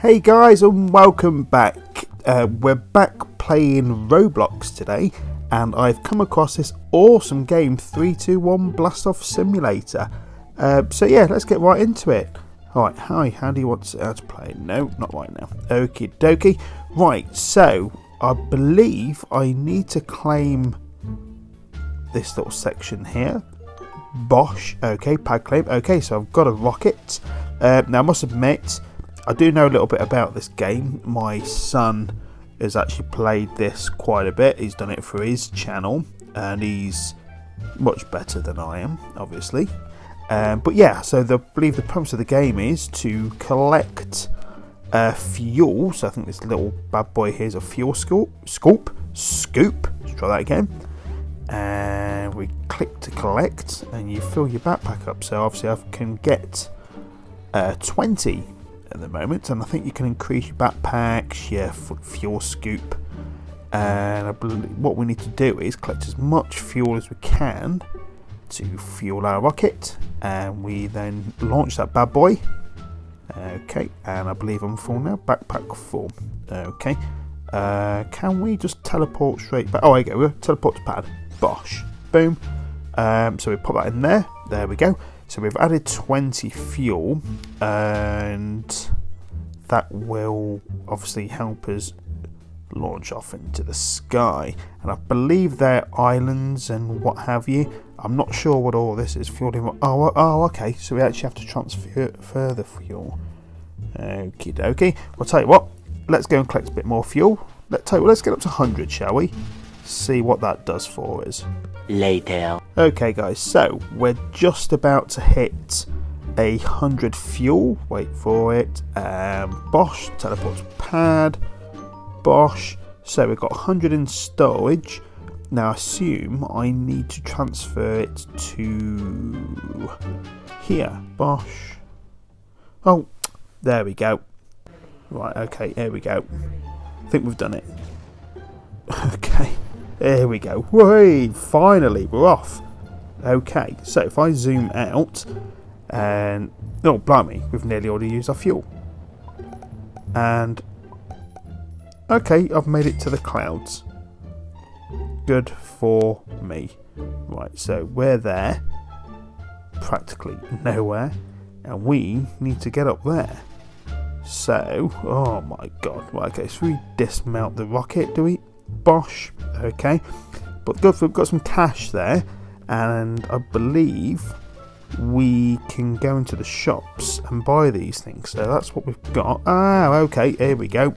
Hey guys, and welcome back. Uh, we're back playing Roblox today, and I've come across this awesome game 321 Blast Off Simulator. Uh, so, yeah, let's get right into it. Alright, hi, how do you want to, how to play? No, not right now. Okie dokie. Right, so I believe I need to claim this little section here. Bosh, okay, pad claim. Okay, so I've got a rocket. Uh, now, I must admit, I do know a little bit about this game. My son has actually played this quite a bit. He's done it for his channel, and he's much better than I am, obviously. Um, but yeah, so the, I believe the premise of the game is to collect uh, fuel. So I think this little bad boy here is a fuel scoop. Scoop. Scoop. Let's try that again. And we click to collect, and you fill your backpack up. So obviously I can get uh, 20 at the moment, and I think you can increase your backpacks, your fuel scoop, and what we need to do is collect as much fuel as we can to fuel our rocket, and we then launch that bad boy. Okay, and I believe I'm full now. Backpack full. Okay, uh, can we just teleport straight back? Oh, there. We'll teleport to pad. Bosh. Boom. Um, so we put that in there. There we go. So we've added 20 fuel and that will obviously help us launch off into the sky. And I believe they're islands and what have you. I'm not sure what all this is. fueling. Oh, oh, oh, okay. So we actually have to transfer further fuel. Okie dokie. Well, tell you what. Let's go and collect a bit more fuel. Let's tell you let's get up to 100, shall we? See what that does for us. Later. Okay guys, so we're just about to hit a hundred fuel. Wait for it. Um, Bosh teleports pad. Bosh. So we've got 100 in storage. Now assume I need to transfer it to here. Bosh. Oh, there we go. Right, okay, here we go. I think we've done it. Okay. There we go. Way, finally, we're off. Okay, so if I zoom out, and oh, blimey, we've nearly already used our fuel. And okay, I've made it to the clouds. Good for me. Right, so we're there, practically nowhere, and we need to get up there. So, oh my god, right, okay, so we dismount the rocket, do we? Bosh, okay. But good, we've got some cash there, and I believe we can go into the shops and buy these things. So that's what we've got. Ah, okay, here we go.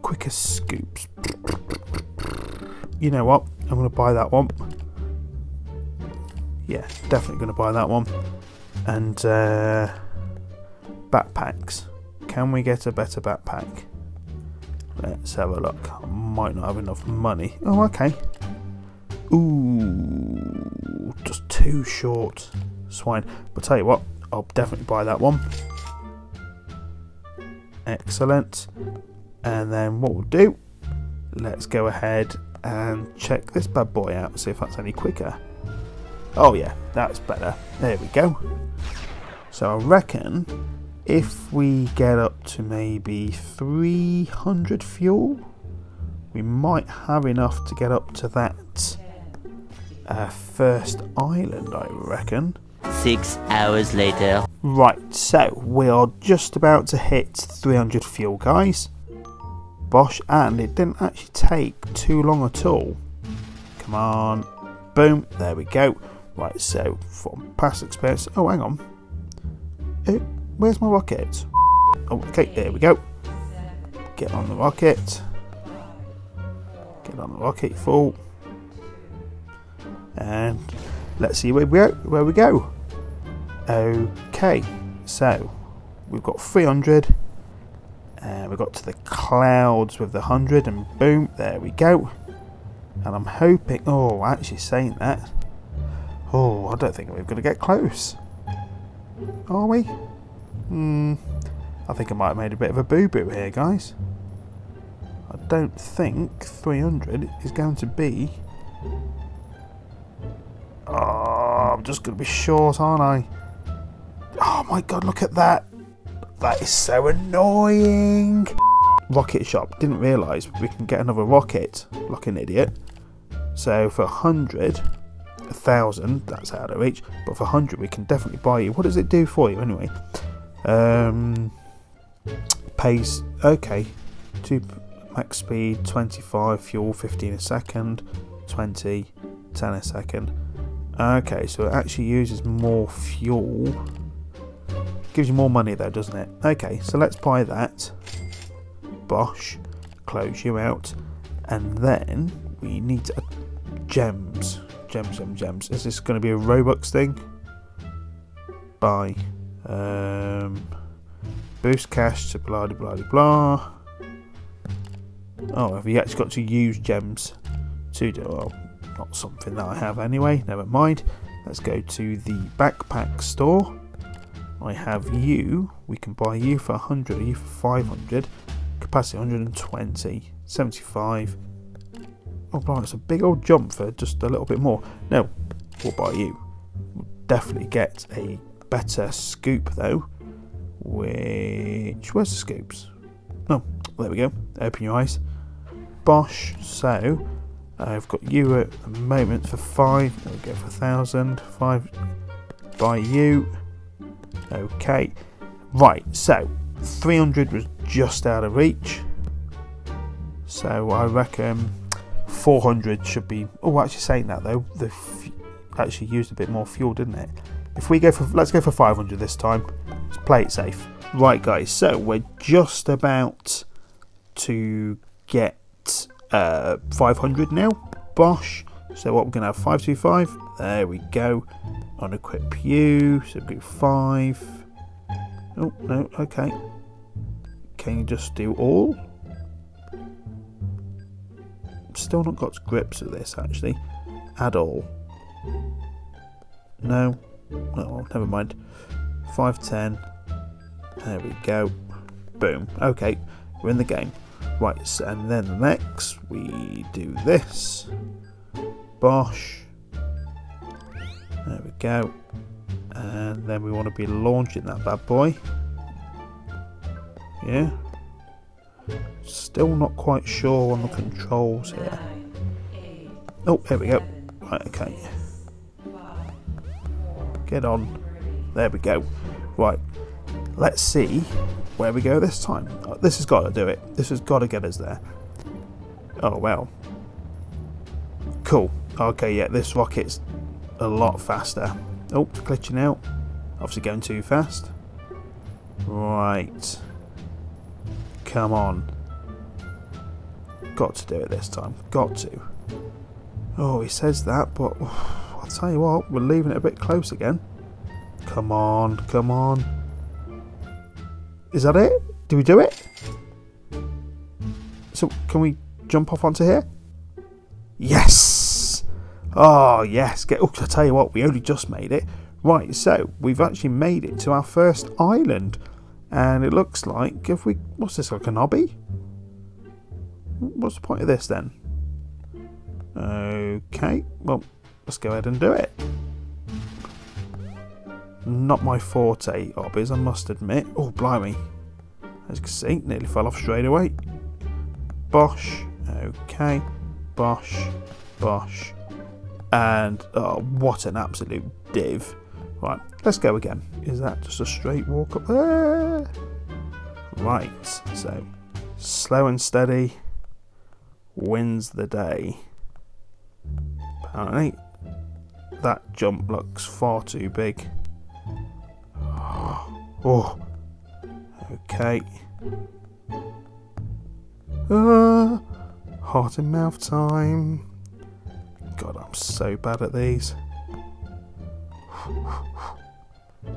Quicker scoops. You know what? I'm going to buy that one. Yeah, definitely going to buy that one. And uh, backpacks. Can we get a better backpack? Let's have a look. I might not have enough money. Oh, okay. Ooh, just too short. Swine. But tell you what, I'll definitely buy that one. Excellent. And then what we'll do, let's go ahead and check this bad boy out, and see if that's any quicker. Oh yeah, that's better. There we go. So I reckon if we get up to maybe 300 fuel, we might have enough to get up to that uh, first island, I reckon. Six hours later. Right, so we are just about to hit 300 fuel, guys. Bosh, and it didn't actually take too long at all. Come on. Boom, there we go. Right, so from past experience. Oh, hang on. It, Where's my rocket? Oh, okay, there we go. Get on the rocket. Get on the rocket full. And let's see where we go. Where we go. Okay, so we've got 300. And we got to the clouds with the 100 and boom, there we go. And I'm hoping, oh, actually saying that, oh, I don't think we're going to get close. Are we? Hmm, I think I might have made a bit of a boo-boo here, guys. I don't think 300 is going to be... Oh, I'm just going to be short, aren't I? Oh my god, look at that. That is so annoying. Rocket shop. Didn't realise we can get another rocket. Like an idiot. So for 100, 1,000, that's out of reach. But for 100, we can definitely buy you. What does it do for you anyway? Um, pays, okay. Two max speed, 25, fuel, 15 a second, 20, 10 a second. Okay, so it actually uses more fuel. Gives you more money though, doesn't it? Okay, so let's buy that. Bosh. Close you out. And then we need uh, gems. Gems, gems, gems. Is this going to be a Robux thing? Buy. Um, boost cash to blah blah blah blah. Oh, have you actually got to use gems to do? Well, not something that I have anyway. Never mind. Let's go to the backpack store. I have you. We can buy you for 100, you for 500. Capacity 120, 75. Oh, blimey, it's a big old jump for just a little bit more. No, we'll buy you. We'll definitely get a better scoop though. Which, where's the scoops? Oh, there we go. Open your eyes. Bosh. So, I've got you at the moment for five. We go for a thousand. Five. Buy you. Okay. Right, so 300 was just out of reach. So I reckon 400 should be. Oh, actually saying that though, the actually used a bit more fuel, didn't it? If we go for, let's go for 500 this time. Let's play it safe. Right, guys. So we're just about to get uh, 500 now. Bosh. So what we're gonna have 525. There we go. Unequip you. So do five. Oh no. Okay. Can you just do all? Still not got grips of this actually. Add all. No. Oh, never mind. 510. There we go. Boom. Okay, we're in the game. Right, so, and then next we do this. Bosh. There we go. And then we want to be launching that bad boy. Yeah. Still not quite sure on the controls here. Oh, there we go. Right, okay. Get on. There we go. Right. Let's see where we go this time. Oh, this has got to do it. This has got to get us there. Oh, well. Cool. Okay, yeah, this rocket's a lot faster. Oh, it's glitching out. Obviously going too fast. Right. Come on. Got to do it this time. Got to. Oh, he says that, but I'll tell you what, we're leaving it a bit close again. Come on, come on. Is that it? Do we do it? So, can we jump off onto here? Yes! Oh, yes. Get. Oh, I tell you what, we only just made it. Right, so we've actually made it to our first island. And it looks like if we. What's this, like a obby? What's the point of this then? Okay, well, let's go ahead and do it. Not my forte, obbies, I must admit. Oh, blimey. As you can see, nearly fell off straight away. Bosh. Okay. Bosh. Bosh. And, oh, what an absolute div. Right, let's go again. Is that just a straight walk up there? Right, so slow and steady wins the day. Apparently, that jump looks far too big. Oh, okay. Ah, heart and mouth time. God, I'm so bad at these.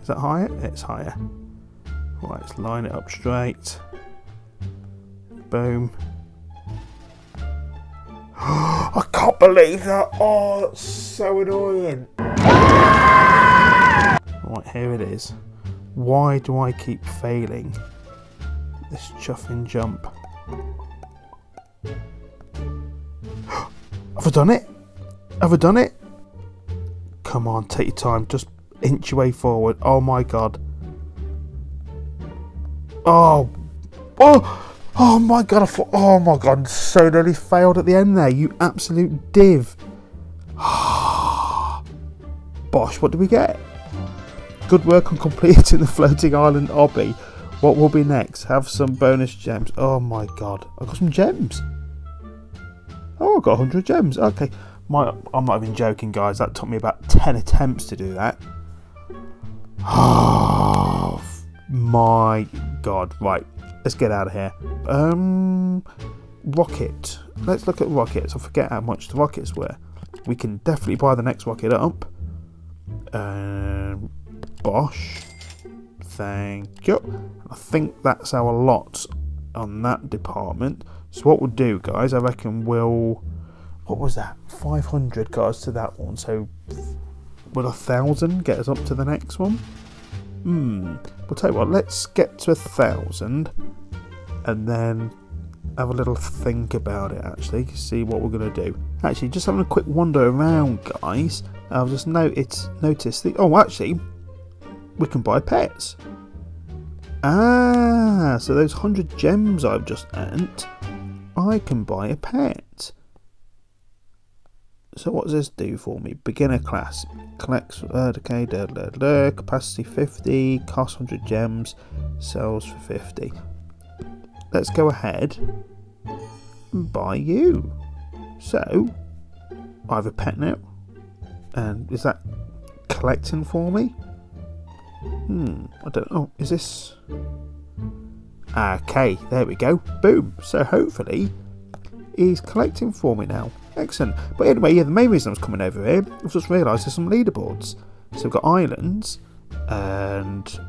Is that higher? It's higher. Right, let's line it up straight. Boom. I can't believe that. Oh, that's so annoying. Right, here it is. Why do I keep failing this chuffing jump? Have I done it? Have I done it? Come on, take your time. Just inch your way forward. Oh my god. Oh, oh, oh my god! I thought, oh my god, so nearly failed at the end there. You absolute div. Bosh, what do we get? Good work on completing the floating island obby. What will be next? Have some bonus gems. Oh my god, I got some gems. Oh, I got 100 gems. Okay, my, I'm not even joking, guys. That took me about 10 attempts to do that. Oh my god! Right, let's get out of here. Um, rocket. Let's look at rockets. I forget how much the rockets were. We can definitely buy the next rocket up. Um, Bosh. Thank you. I think that's our lot on that department. So what we'll do, guys, I reckon we'll. What was that? 500 cards to that one. So will a thousand get us up to the next one? Hmm. We'll tell you what. Let's get to a thousand, and then have a little think about it. Actually, see what we're gonna do. Actually, just having a quick wander around, guys. I've just noticed noticed the. Oh, actually, we can buy pets. Ah, so those hundred gems I've just earned, I can buy a pet. So what does this do for me? Beginner class collects uh, okay, da, da, da, capacity 50, cost 100 gems, sells for 50. Let's go ahead and buy you. So I have a pet now, and is that collecting for me? Hmm, I don't know. Is this okay? There we go. Boom. So hopefully he's collecting for me now. Excellent. But anyway, yeah, the main reason I was coming over here, I've just realised there's some leaderboards. So we've got islands and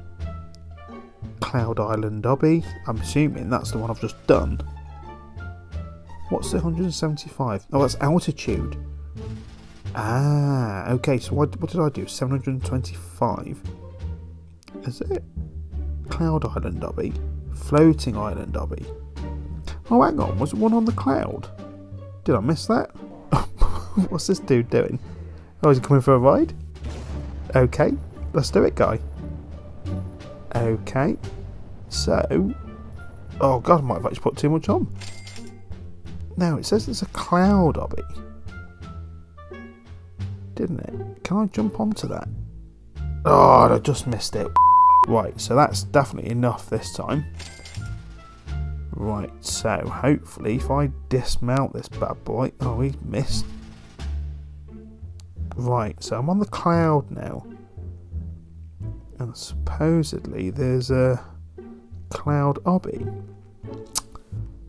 Cloud Island Obby. I'm assuming that's the one I've just done. What's the 175? Oh, that's altitude. Ah, okay. So what, what did I do? 725. Is it? Cloud Island Obby. Floating Island Obby. Oh, hang on. Was it one on the cloud? Did I miss that? What's this dude doing? Oh, is he coming for a ride? Okay, let's do it, guy. Okay, so. Oh, God, I might have actually put too much on. Now, it says it's a cloud obby. Didn't it? Can I jump onto that? Oh, I just missed it. Right, so that's definitely enough this time. Right, so hopefully if I dismount this bad boy... Oh, he missed. Right, so I'm on the cloud now. And supposedly there's a cloud obby.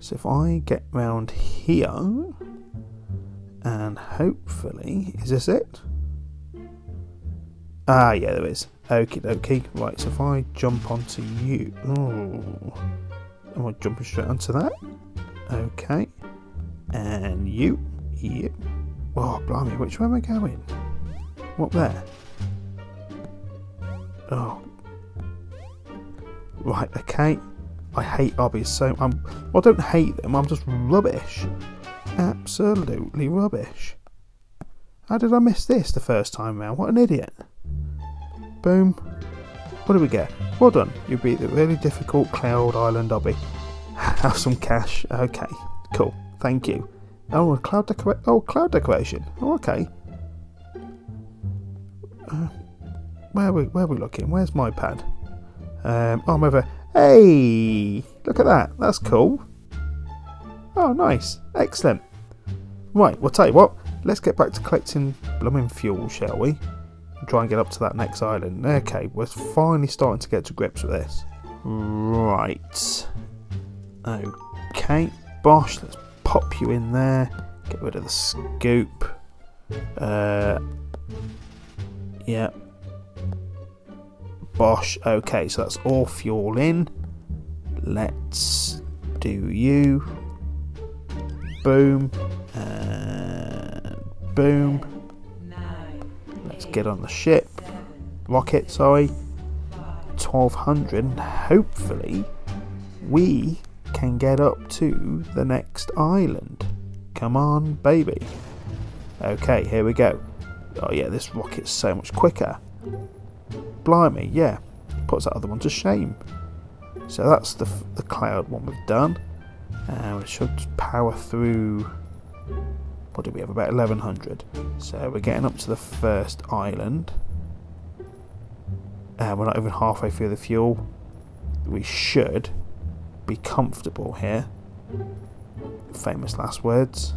So if I get round here... And hopefully... Is this it? Ah, yeah, there is. Okie dokie. Right, so if I jump onto you... Oh... Am I jumping straight onto that? Okay. And you. You. Oh, blimey, which way am I going? What there? Oh. Right, okay. I hate obbies so I'm well I don't hate them, I'm just rubbish. Absolutely rubbish. How did I miss this the first time round? What an idiot. Boom. What do we get? Well done. You beat the really difficult Cloud Island obby. Have some cash. Okay, cool. Thank you. Oh, a cloud decoration. Oh, cloud decoration. Oh, okay. Uh, where are we? Where are we looking? Where's my pad? Um, oh, I'm over. Hey, look at that. That's cool. Oh, nice. Excellent. Right, we'll tell you what. Let's get back to collecting blooming fuel, shall we? Try and get up to that next island. Okay, we're finally starting to get to grips with this. Right. Okay, Bosh, let's pop you in there. Get rid of the scoop. Uh, yeah. Bosh, okay, so that's all fuel in. Let's do you. Boom. And boom get on the ship. Rocket, sorry. 1200. and Hopefully, we can get up to the next island. Come on, baby. Okay, here we go. Oh, yeah, this rocket's so much quicker. Blimey, yeah. Puts that other one to shame. So that's the, the cloud one we've done. And we should power through. What do we have? About 1100. So we're getting up to the first island. And we're not even halfway through the fuel. We should be comfortable here. Famous last words.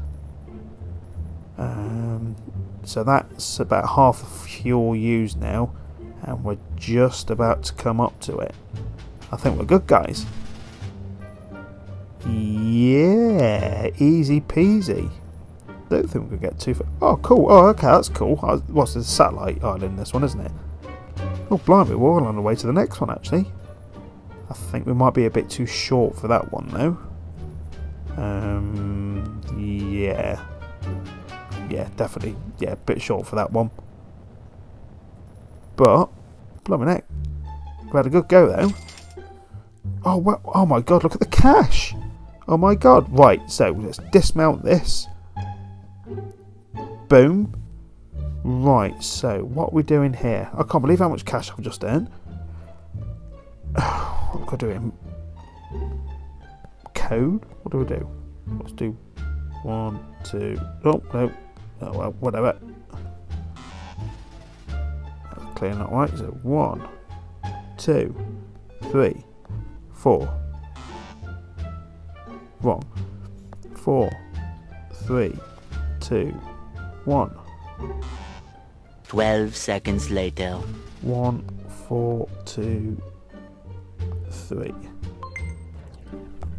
Um, so that's about half the fuel used now, and we're just about to come up to it. I think we're good, guys. Yeah, easy peasy. Don't think we could get too far. Oh, cool. Oh, okay, that's cool. What's the satellite island? This one, isn't it? Oh, blimey, we're all on the way to the next one, actually. I think we might be a bit too short for that one, though. Um, yeah. Yeah, definitely. Yeah, a bit short for that one. But, blimey neck. We had a good go, though. Oh, well, oh my god, look at the cash! Oh my god. Right, so let's dismount this. Boom. Right, so what are we doing here? I can't believe how much cash I've just earned. what am I doing? Code? What do we do? Let's do one, two. Oh, no. Oh, well, whatever. Clear that right. So one, two, three, four, Wrong. Four, three, two, one. Twelve seconds later. One, four, two, three.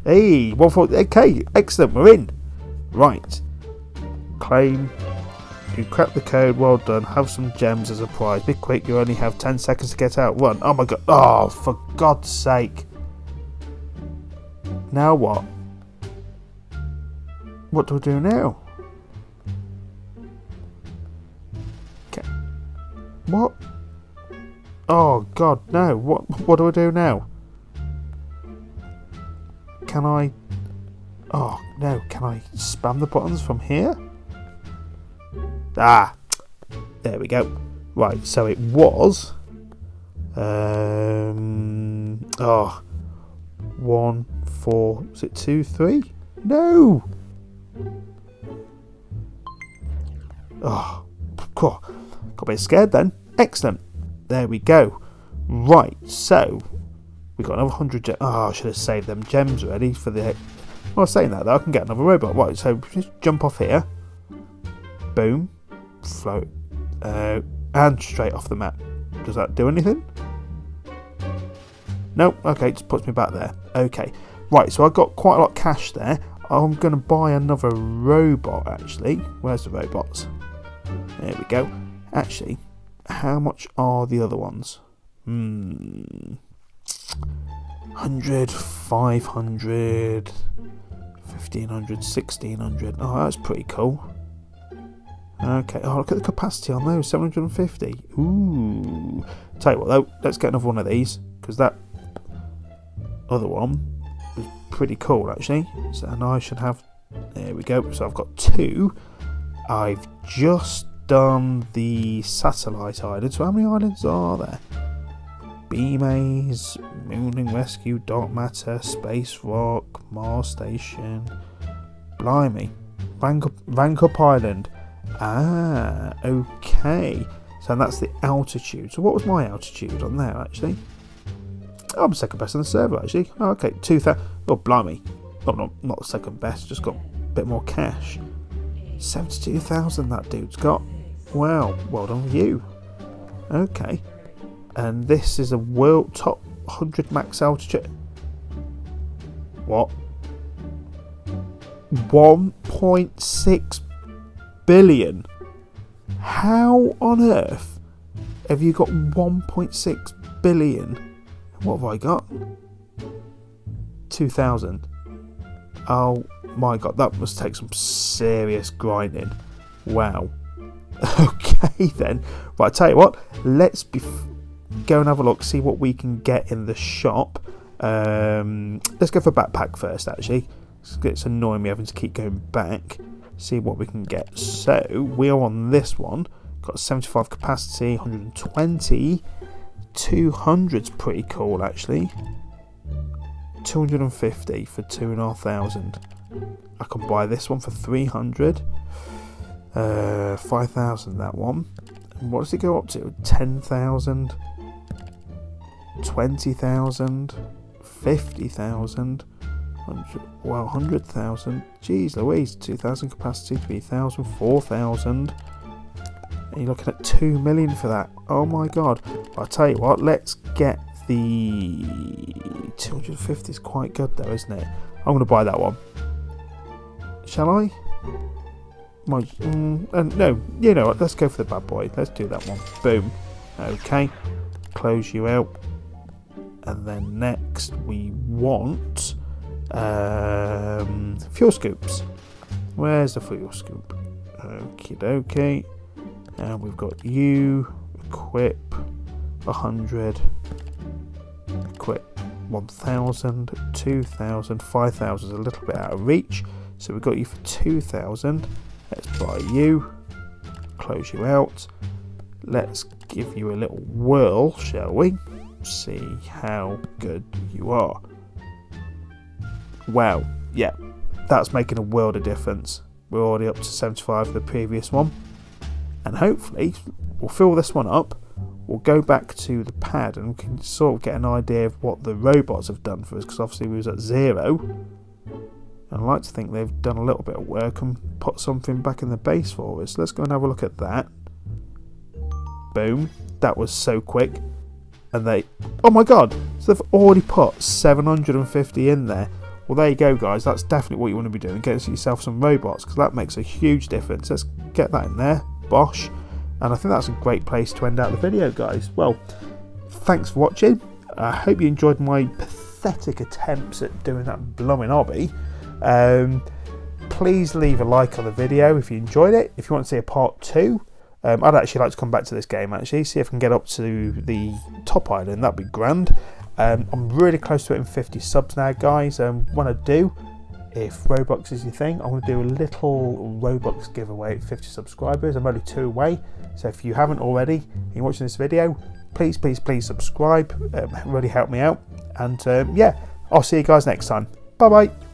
Hey, one, four. Okay, excellent. We're in. Right. Claim. You cracked the code. Well done. Have some gems as a prize. Be quick. You only have ten seconds to get out. Run. Oh my god. Oh, for God's sake. Now what? What do I do now? What? Oh god, no. What what do I do now? Can I Oh no, can I spam the buttons from here? Ah there we go. Right, so it was um oh one, four, is it two, three? No! Oh, got a bit scared then. Excellent. There we go. Right, so we got another hundred gems. Oh, I should have saved them gems ready for the. Well, saying that though, I can get another robot. Right, so just jump off here. Boom, float, uh, and straight off the map. Does that do anything? No. Okay, just puts me back there. Okay. Right, so I've got quite a lot of cash there. I'm going to buy another robot actually. Where's the robots? There we go. Actually, how much are the other ones? Hmm. 100, 500, 1500, 1600. Oh, that's pretty cool. Okay, oh, look at the capacity on those 750. Ooh. Tell you what, though, let's get another one of these because that other one was pretty cool actually. So, and I should have. There we go. So I've got two. I've just done the satellite island. So how many islands are there? Maze, Mooning Rescue, Dark Matter, Space Rock, Mars Station. Blimey. Rank up, Rank up Island. Ah, okay. So that's the altitude. So what was my altitude on there actually? Oh, I'm second best on the server actually. Oh, okay, 2000. Oh, blimey. Oh, not, not second best, just got a bit more cash. 72,000 that dude's got. Wow, well done you. Okay. And this is a world top 100 max altitude. What? 1.6 billion. How on earth have you got 1.6 billion? What have I got? 2000. Oh my god, that must take some serious grinding. Wow. Okay then. Right, I tell you what, let's go and have a look, see what we can get in the shop. Um, let's go for backpack first, actually. It's annoying me having to keep going back. See what we can get. So, we are on this one. Got 75 capacity, 120. 200's pretty cool, actually. 250 for two and a half thousand. I can buy this one for 300. Uh, 5,000 that one. And what does it go up to? 10,000, 20,000, 50,000, well, 100,000. Jeez Louise, 2,000 capacity, 3,000, 4,000. And you're looking at 2 million for that. Oh my god. I'll tell you what, let's get the 250 is quite good though, isn't it? I'm going to buy that one. Shall I? My, mm, uh, no, you know what, let's go for the bad boy. Let's do that one. Boom. Okay. Close you out. And then next we want um, fuel scoops. Where's the fuel scoop? Okie dokie. And we've got you, equip, 100, equip 1000, 2000, 5000 is a little bit out of reach. So we've got you for 2000. Let's buy you, close you out. Let's give you a little whirl, shall we? See how good you are. Wow, yeah, that's making a world of difference. We're already up to 75 for the previous one. And hopefully, we'll fill this one up. We'll go back to the pad and we can sort of get an idea of what the robots have done for us because obviously we was at zero. I'd like to think they've done a little bit of work and put something back in the base for us. Let's go and have a look at that. Boom. That was so quick. And they... Oh my god! So they've already put 750 in there. Well, there you go, guys. That's definitely what you want to be doing. Get yourself some robots because that makes a huge difference. Let's get that in there. Bosh. And I think that's a great place to end out the video, guys. Well, thanks for watching. I hope you enjoyed my pathetic attempts at doing that blooming obby. Um, please leave a like on the video if you enjoyed it. If you want to see a part two, um, I'd actually like to come back to this game actually, see if I can get up to the top island. That'd be grand. Um, I'm really close to hitting 50 subs now, guys. Um, when I do, if Robux is your thing, I'm going to do a little Robux giveaway at 50 subscribers. I'm only two away, so if you haven't already and you're watching this video, please, please, please subscribe. Um, really help me out. And um, yeah, I'll see you guys next time. Bye bye.